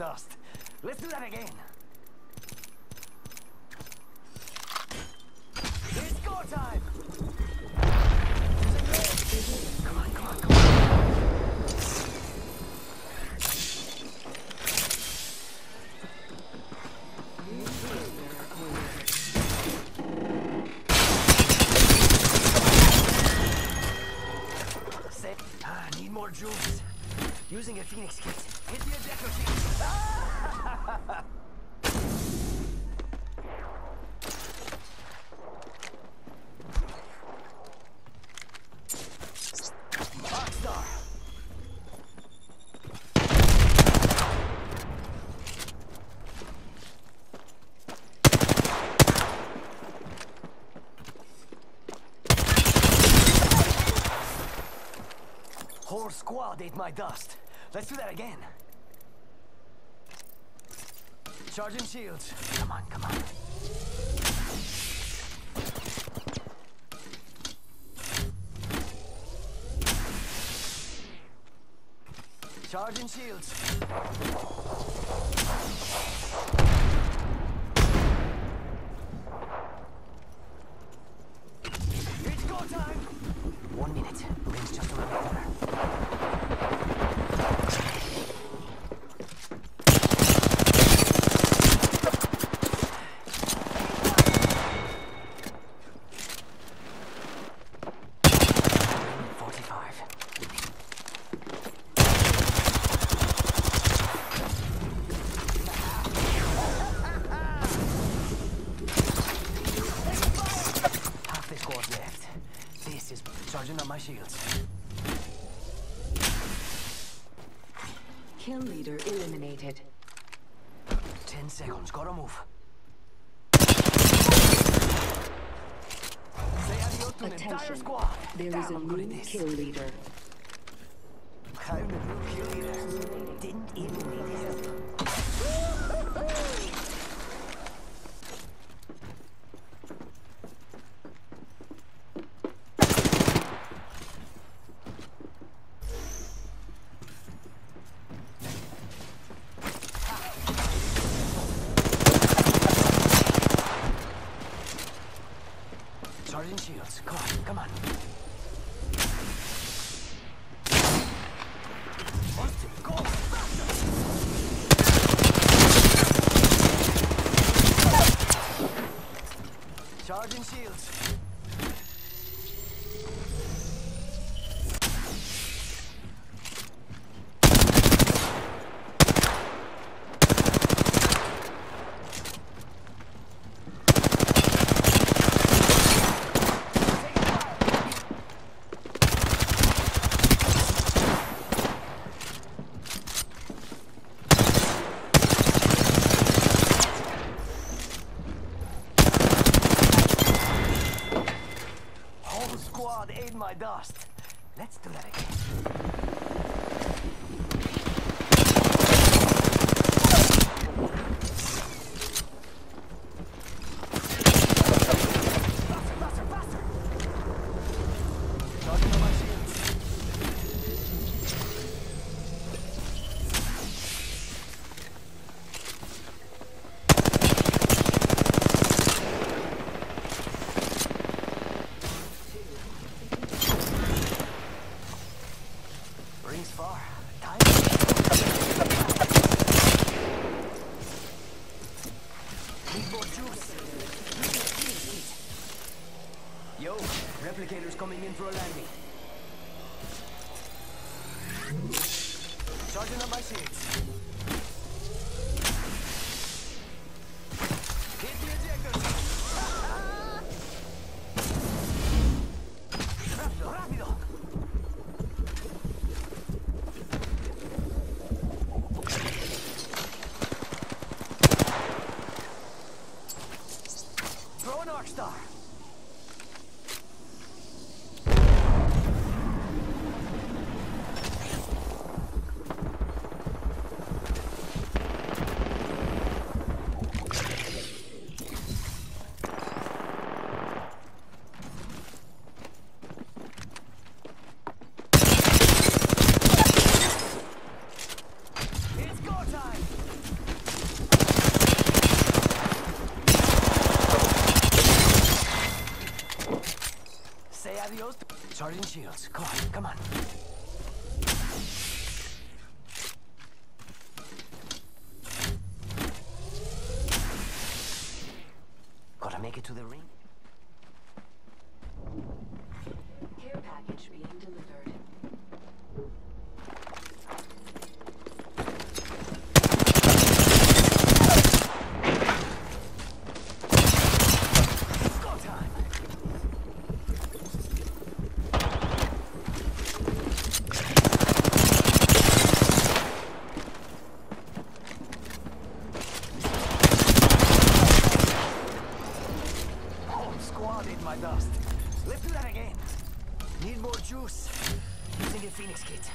dust. Let's do that again. My dust. Let's do that again. Charging shields. Come on, come on. Charging shields. It's go time! One minute. Rings just around the corner. Forty-five. Half the squad left. This is charging on my shields. Kill leader eliminated. Seconds, gotta move. Say adios to an entire Attention. squad. There is a new kill leader. Found a new kill leader. Didn't even need help. Charging shields. Come on, come on. Austin, go! Charging shields. Dust. Let's do that again. Faster, faster, faster! Charging on my shields. Rings far. Time. Need more juice. Yo, replicators coming in for a landing. Charging up my shields. Radios, charging shields. Come on, come on. My dust. Let's do that again. Need more juice. Using a phoenix kit.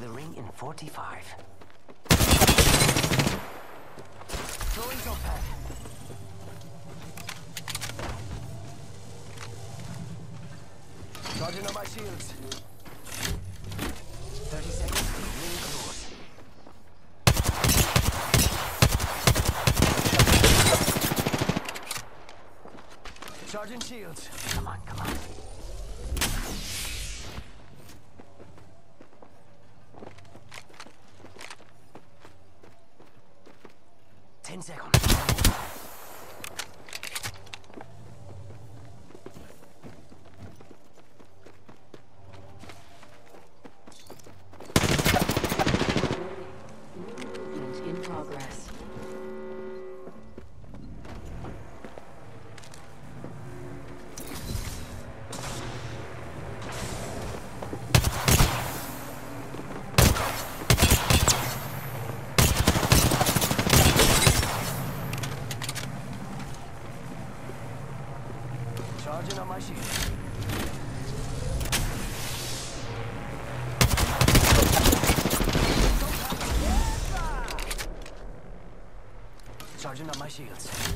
The ring in 45. Throwing jump pad. Charging on my shields. 30 seconds ring close. Charging shields. Come on, come on. Charging on my shield. Charging on my shields.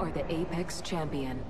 Are the Apex champion.